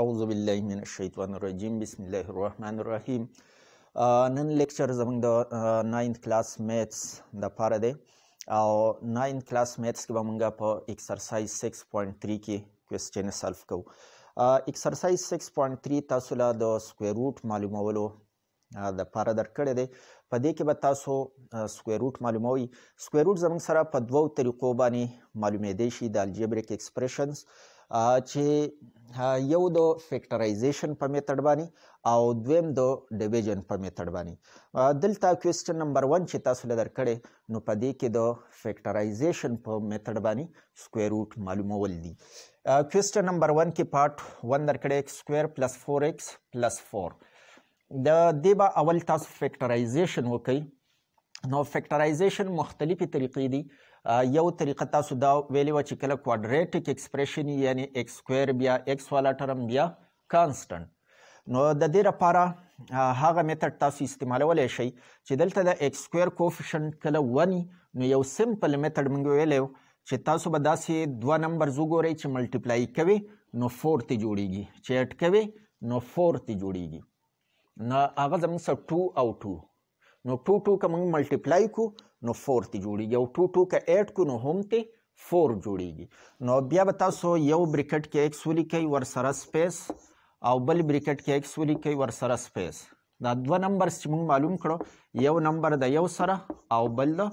اعوذ بالله من الشیطان الرجیم بسم الله الرحمن الرحیم نن لیکچر زمونږ د 9th کلاس میتھس د پاره دی او 9th کلاس میتھس کې به مونږه په ایکسرسایز 6.3 کې کوېسچن سالو کوو ایکسرسایز 6.3 تاسو له د سکوير روټ معلومولو د پاره درکړی دی په دې کې به تاسو سکوير روټ معلوموي سکوير روټ زموږ سره په دوو طریقو باندې معلومېدای شي د الجبریک ایکسپریشنز چې یو د فیکټرایزیشن په میتود باندې او دویم د ډیویژن په میتود باندې دلته کوېسچن نمبر 1 چې تاسو لدر کړي نو په دې کې د فیکټرایزیشن په میتود باندې سکوير روټ معلومول دي کوېسچن نمبر 1 کې پارت 1 درکړي x2 4x 4 د دې به اول تاسو فیکټرایزیشن وکئ نو فیکټرایزیشن مختلفې طریقې دي یو طریقه تاسو دا ویلې وه چې کله کوادریټک ایکسپریشن یعنی ایکس سکویر بیا ایکس والا ټرم بیا کانسټنټ نو د دې لپاره هغه میتود تاسو استعمالولی شئ چې دلته د ایکس سکویر کوفیشنټ کله ونی نو یو سمپل میتود موږ ویلی چې تاسو به داسې دوه نمبرز وګورئ چې ملټیپلای کوي نو فور ته جوړیږي چې اټ کوي نو فور ته جوړیږي نو هغه زموږ سره ټو او ټو نو ټو ټو که موږ ملټیپلای کو نو فور ته جوړیږي او ټو ټو که اټ کو نو هم ته فور جوړیږي نو بیا به تاسو یو بریکټ کې ایکس ولیکئ ورسره سپیس او بل بریکټ کې ایکس ولیکئ ورسره سپیس دا دوه نمبرز چې موږ معلوم کړو یو نمبر د یو سره او بل د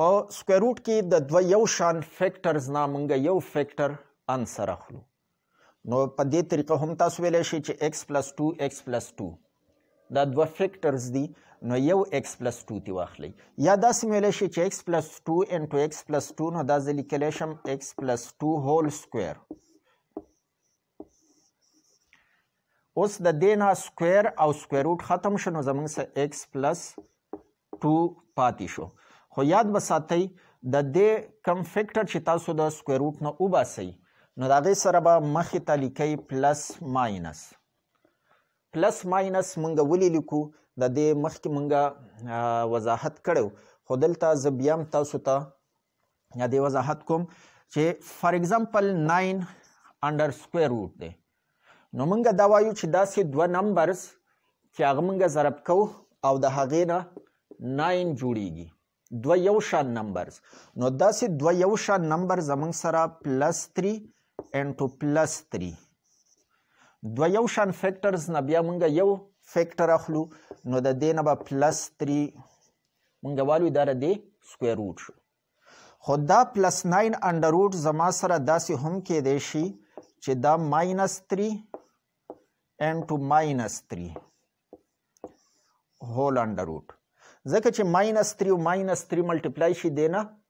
په سکوير روټ کې د دوه یو شان فیکټرز نه مونږ یو فیکټر انسر اخلو نو په دې طریقه هم تاسو ویلی شئ چې ایکس پلس ټو ایکس پلس ټو دا دوه فیکټرز دي نو یو ایکس پلس ټو ترې واخلئ یا داسې ویلی شئ چې ایکس پلس ټو انټو ایکس پلس ټو نو دا زه لیکلی شم ایکس پلس ټو هول سکویر اوس د دې نه سکوير او سکوير روټ ختم شو نو زمونږ سره ایکس پلس ټو پاتې شو خو یاد به ساتئ د دې کم فیکټر چې تاسو د سکوير روټ نه وباسئ نو د هغې سره به مخې ته لیکئ پلس ماینس پلس ماینس مونږ ولې لیکو د دې مخکې مونږ وضاحت کړو خو دلته زه بیا هم تاسو ته یا دی وضاحت کوم چې فار ایگزامپل 9 انډر سکوير روټ دی نو موږ دا وایو چې دا سه دوه نمبرز چې هغه موږ ضرب کو او د هغې نه 9 جوړیږي دوه یو شان نمبرز نو دا سه دوه یو شان نمبر زمونږ سره پلس 3 انټو پلس 3 دوه یو شان فیکټرز نه بیا موږ یو فیکټر اخلو نو د دې نه به پلس 3 مونږ والو دا ردی سکوير روټ شو خو دا پلس 9 انډر روټ زما سره داسې هم کې دی شي چې دا ماینس 3 n to minus 3 هول انډر روټ ځکه چې ماینس 3 او ماینس 3 ملټیپلای شي دینه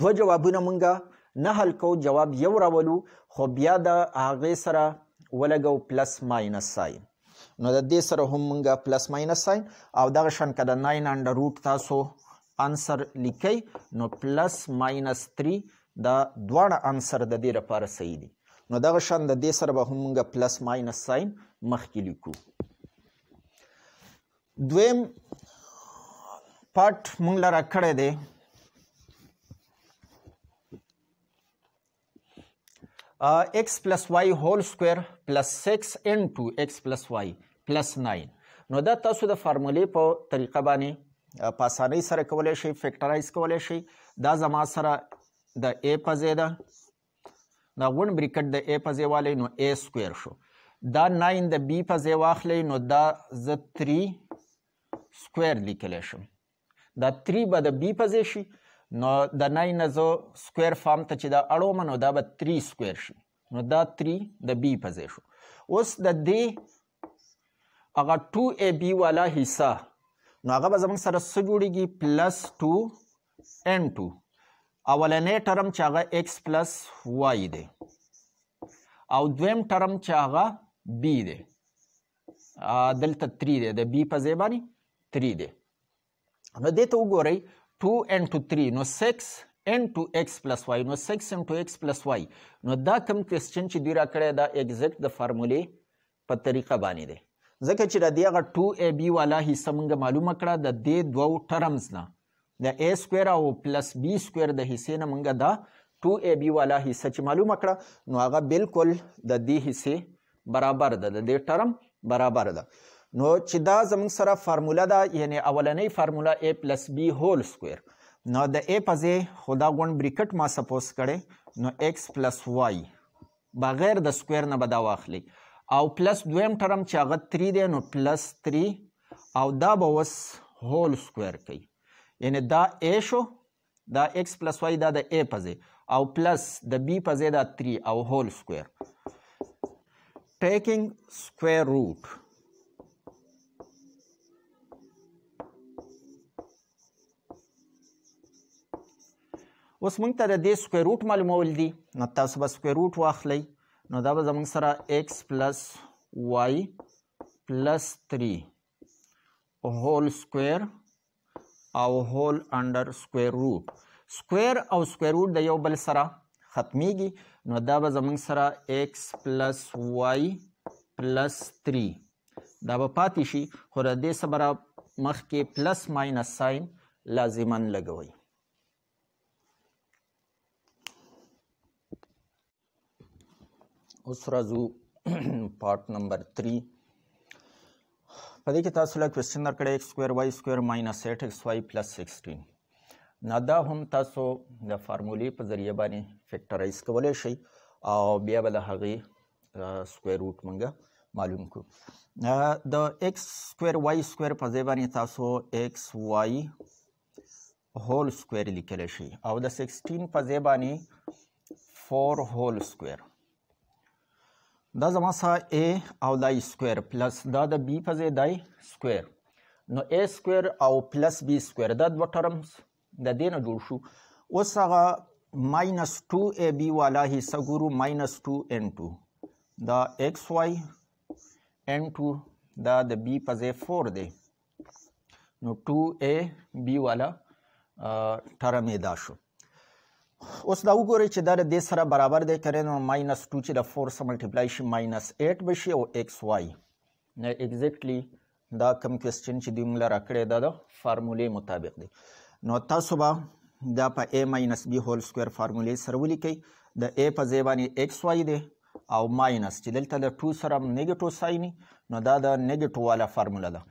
دوه جوابونه مونږه نه حل کو جواب یو راولو خو بیا د هغه سره ولګو پلس ماینس ساين نو د دې سره هم مونږه پلس ماینس ساين او دغه شان کده 9 انډر روټ تاسو انسر لیکي نو پلس ماینس 3 دا دواړه انسر د دې لپاره صحیح دي نو دغه شان د دې سره به هم مونږه پلس ماینس ساين مخکې لیکو دویم پټ مونږ لره کړی دی x plus y whole square plus 6 into x plus y plus 9 نو دا تاسو د فارمولې په طریقه باندې په اسانۍ سره کولی شئ فیکټرایز کولی شئ دا زما سره د a په ځای ده دا غون بریکټ د A په ځای والی نو A سکویر شو دا 9 د B په ځای واخلی نو دا زه 3 سکویر لیکلی شم دا 3 به د B په ځای شي نو د 9 نه زه سکویر فارم ته چې دا اړوم نو دا به 3 سکویر شي نو دا 3 د B په ځای شو اوس د دې هغه 2 ای بی والا حصہ نو هغه به زموږ سره څه جوړیږي پلس 2 ان 2 اولنې ټرم چې هغه ایکس پلس وای دی او دویم ټرم چې هغه بی دی دلته 3 دی د بی په ځای باندې 3 دی نو دې ته وګورئ 2 انټو 3 نو 6 انټو ایکس پلس وای نو 6 انټو ایکس پلس وای نو دا کوم کوېسچن چې دوی راکړی دا ایګزیکټ د فارمولې په طریقه باندې دی ځکه چې د دې هغه 2 ای بي والا حصه مونږ معلومه کړه د دې دوو ټرمز نه د ای سکویر او پلس بي سکویر د حصې نه مونږ دا 2 ای بي والا حصه چې معلومه کړه نو هغه بالکل د دې حصې برابر ده د دې ټرم برابر ده نو چې دا زموږ سره فارموله ده یعنی اولنۍ فارموله a پلس b هول سکویر نو د a په ځای خو دا غونډ بریکټ ما سپوز کړی نو x پلس y بغیر د سکویر نه به دا واخلي او پلس دویم ټرم چې هغه 3 دی نو پلس 3 او دا به اوس هول سکویر کوي یعنی دا a شو دا x پلس وای دا د a په ځای او پلس د b په ځای دا 3 او هول سکوير ټیکینګ سکوير روټ اوس موږ ته د دې سکوير روټ معلومول دي نو تاسو به سکوير روټ واخلئ نو دا به زموږ سره x پلس y پلس 3 هول سکوير او هول انډر سکوير روټ سکوير او سکوير روټ د یو بل سره ختمیږي نو دا به زمونږ سره x پلس وای پلس 3 دا به پاتې شي خو د دې سره مخکې پلس ماینس ساين لازما لګوي اوس راځو پارت نمبر 3 په دې کې تاسو له کوېسچن درکړی ایکس سکویر وای سکویر ماینس ایټ ایکس وای پلس سکسټین نه دا هم تاسو د فارمولې په ذریعه باندې فیکټرایز کولی شئ او بیا به د هغې سکویر روټ مونږه معلوم کو د ایکس سکویر وای سکویر په ځای باندې تاسو ایکس وای هول سکوير لیکل شي او د 16 په ځای باندې 4 هول سکوير دا زما سا ا او دای سکوير پلس دا د بی په ځای دای سکوير نو ا سکوير او پلس بی سکوير دا دوه ټرمز د دې نه جوړ شو اوس هغه ماینس 2 ا بی والا حصہ ګورو ماینس 2 ان 2 دا ایکس وای ان 2 دا د بی په ځای 4 دی نو 2A B والا ټرم یې دا شو اوس دا وګورئ چې دا د دې سره برابر دی که نو ماینس ټو چې د فور سره ملټیپلای شي ماینس ایټ به شي او ایکس وای نه ایګزیکټلي دا کم کوېسچن چې دوی موږ له راکړی دا د فارمولې مطابق دی نو تاسو به دا په ا ماینس بي هول سکویر فارمولې سره ولیکئ د ا په ځای باندې ایکس وای دی او ماینس چې دلته د ټو سره نیګټو سایني نو دا د نیګټو والا فارمولا ده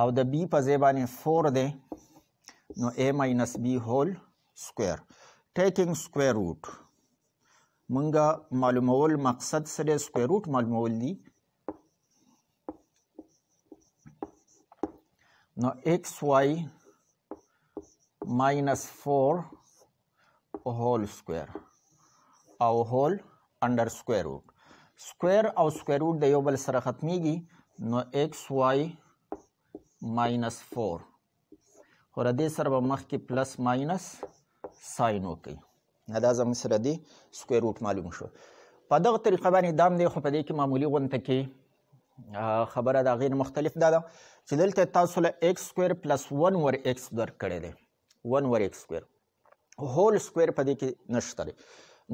او د بی په ځای باندې فور دی نو ای ماینس بی هول سکویر ټیکینګ سکویر روټ مونږه معلومول مقصد سره سکویر روټ معلومول دي نو ایکس وای ماینس فور هول سکوير او هول انډر سکوير روټ سکوير او سکوير روټ د یو بل سره ختميږي نو ایکس وای ماینس 4 خو را دې سره به مخکې پلس ماینس ساين وکړي دا زموږ سره دی سکوير روټ معلوم شو په دغه طریقه باندې دام دی خو په دې کې معمولی غونته کې خبره دا غیر مختلف دا ده چې دلته تاسو له x سکوير پلس 1 ور x درکړی دی 1 اوور ایکس سکویر هول سکویر په دې کې نشته دی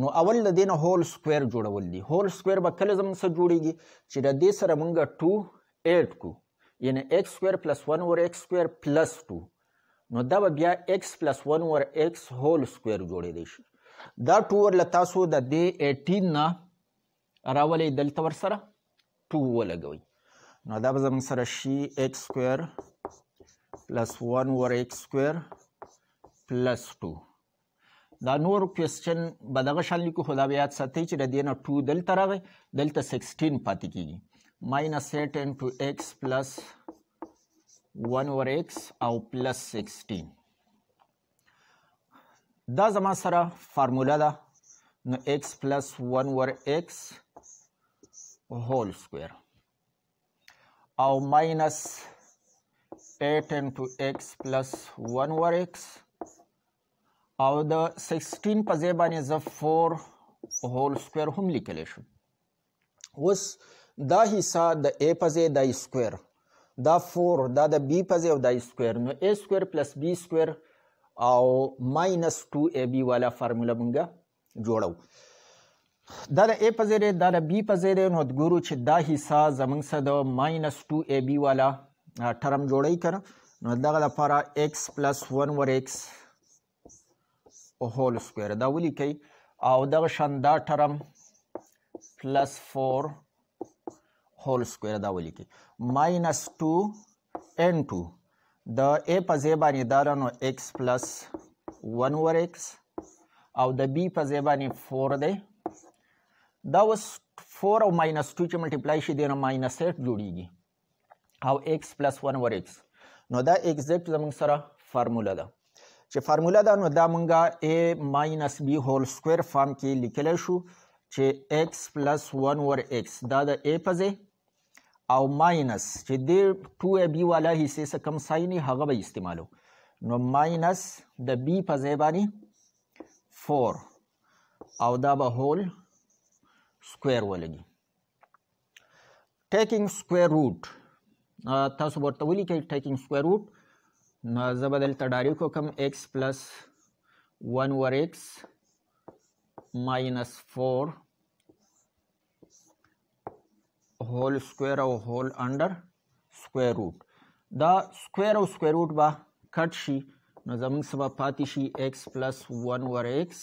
نو اول د دې نه هول سکویر جوړول دي هول سکویر به کله زموږ سره جوړیږي چې د دې سره موږ 2 ایډ کو یعنی ایکس سکویر پلس 1 اوور ایکس سکویر پلس 2 نو دا به بیا ایکس پلس 1 اوور ایکس هول سکویر جوړیدي شي دا 2 ور لتاسو د دې 18 نه راولئ دلته ورسره ټو ولګوئ نو دا به زموږ سره شي ایکس سکویر پلس ون اوور ایکس سکویر پلس ټو دا نور کوېسچن به دغه شان لیکو خو دا به یاد ساتئ چې د دې نه ټو دلته راغی دلته سکسټین پاتې کېږي ماینس ایټ انټو ایکس پلس ون اوور ایکس او پلس سکسټین دا زما سره فارموله ده نو x پلس 1 ور x هول سکوير او ماینس 8 انټو x پلس 1 ور x او د 16 په ځای باندې زه 4 هول سکوير هم لیکلی شم اوس دا حصہ د ا په ځای د سکوير دا 4 دا د بی په ځای او د سکوير نو ا سکوير پلس بی سکوير او ماینس 2 ای بی والا فارموله مونږه جوړو دا د ا په ځای دی دا د بی په ځای دی نو ګورو چې دا حصہ زمونږ سره د ماینس 2 ای بی والا ټرم جوړی کنه نو دغه لپاره x پلس 1 ور x هول سکویر دا ولیکئ او دغه شان دا ټرم پلس فور هول سکویر دا ولیکئ ماینس ټو ان ټو د ا په ځای باندې دا ده نو ایکس پلس ون اوور ایکس او د بی په ځای باندې فور دی دا اوس فور او ماینس ټو چې ملټیپلای شي دی نو ماینس ایټ جوړیږي او x پلس 1 ور x نو دا ایگزیکټ زمونږ سره فارموله ده چې فارموله ده نو دا مونږه a ماینس b هول سکویر فارم کې لیکلی شو چې x پلس 1 ور x دا د a په ځای او ماینس چې د 2ab والا حصې څخه کم ساین هغه به استعمالو نو ماینس د b په ځای باندې 4 او دا به هول سکویر ولګي ټیکینګ سکوير روټ تاسو ورته ولیکئ ټیکینګ سکوير روټ نو زه به دلته ډایرک وکم ایکس پلس ون اوور ایکس ماینس فور هول سکوير او هول انډر سکوير روټ دا سکوير او سکوير روټ به کټ شي نو زموږ سبا پاتې شي ایکس پلس ون اوور ایکس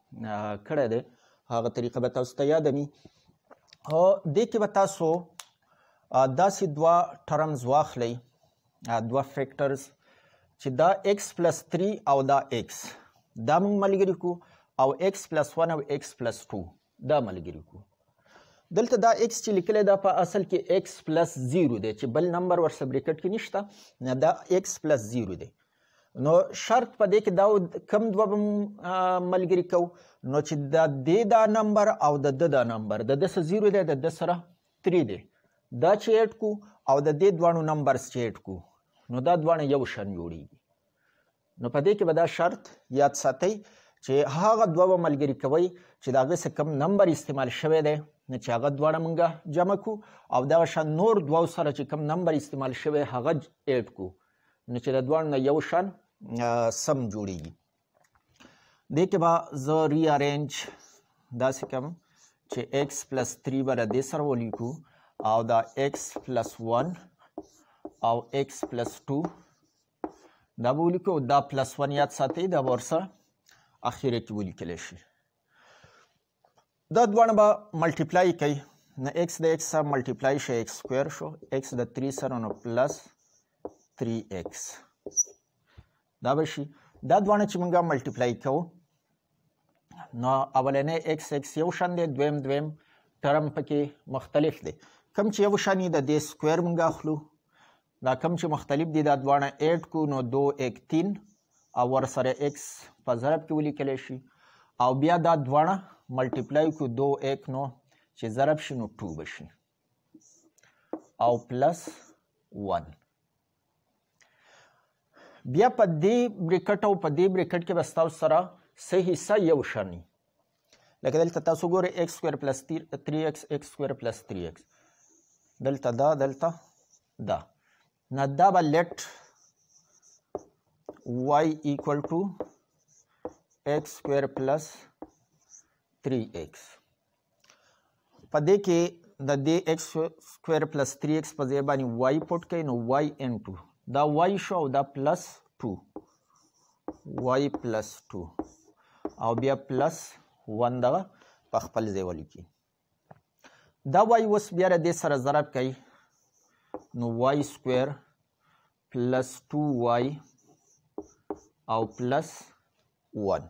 کړی دی هغه طریقه به تاسو ته یاد وي او دې کې به تاسو داسې دوا ټرمز واخلئ دوا فیکټرز چې دا ایکس پلس 3 او دا ایکس دا موږ ملګري کو او ایکس پلس 1 او ایکس پلس 2 دا ملګري کو دلته دا x چې لیکل دا په اصل کې x 0 دی چې بل نمبر ورسره بریکټ کې نشته دا x 0 دی نو شرط په دې کې دا کم دوه به ملګري کوو نو چې د دې دا نمبر او د د دا نمبر د د سره زیرو دی د د سره تری دی دا چې ایډ کو او د دې دواړو نمبرز چې ایډ کو نو دا دواړه یو شان جوړیږي نو په دې کې به دا شرط یاد ساتئ چې هغه دوه به ملګري کوئ چې د هغې څه کم نمبر استعمال شوی دی نو چې هغه دواړه مونږ جمع کو او دغه شان نور دوو سره چې کم نمبر استعمال شوی هغه ایډ کو نو چې د دواړو نه یو شان سم جوړیږي دې کې به زه ری ارینج داسې کوم چې ایکس پلس تھري به له دې سره ولیکو او دا ایکس پلس ون او ایکس پلس ټو دا به ولیکو دا پلس ون یاد ساتئ دا به ورسره اخیره کې ولیکلی شي دا دواړه به ملټی پلای کوي نو ایکس د ایکس سره ملټی پلای شي ایکس سکویر شو ایکس د 3 سره نو پلس 3 ایکس دا به شي دا دواړه چې موږ ملټی پلای کوو نو اولنې ایکس ایکس یو شان دی دویم دویم ټرم پکې مختلف دی کم چې یو شان د دې سکویر موږ اخلو دا کم چې مختلف دي دا دواړه ایډ کو نو دو ایک تین او ورسره ایکس په ضرب کې ولیکل شي او بیا دا دواړه ملټیپلای کو دو ایک نو چې ضرب شي نو ټو بشي او پلس ون بیا په دې بریکټ او په دې بریکټ کې به ستاسو سره سه حصه یو شانی لکه دلته تاسو ګورئ ایکس سکویر پلس تھری ایکس ایکس سکویر پلس تھری ایکس دلته دا دلته دا نه دا به لیټ وای ایکول ټو ایکس سکویر پلس تھری ایکس په دې کې د دې ایکس سکویر پلس 3 ایکس په ځای باندې وای پټ کړئ نو وای ان ټو دا وای شو او دا پلس 2 وای پلس 2 او بیا پلس 1 دغه په خپل ځای ولیکي دا وای اوس بیا د دې سره ضرب کړئ نو وای سکویر پلس 2 وای او پلس 1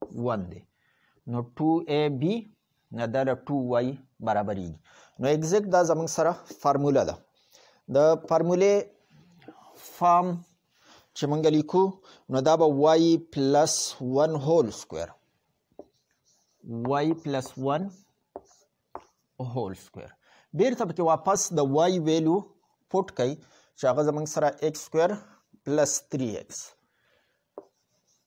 1 دی نو 2ab نه دا له 2y برابرېږي نو اګزیکټ دا زموږ سره فارموله ده د فارمولې فارم چې موږ لیکو نو دا به y پلس 1 هول سکویر y پلس 1 هول سکویر بیرته پکې واپس د y ویلو پټ کړئ چې هغه زموږ سره x سکویر پلس 3x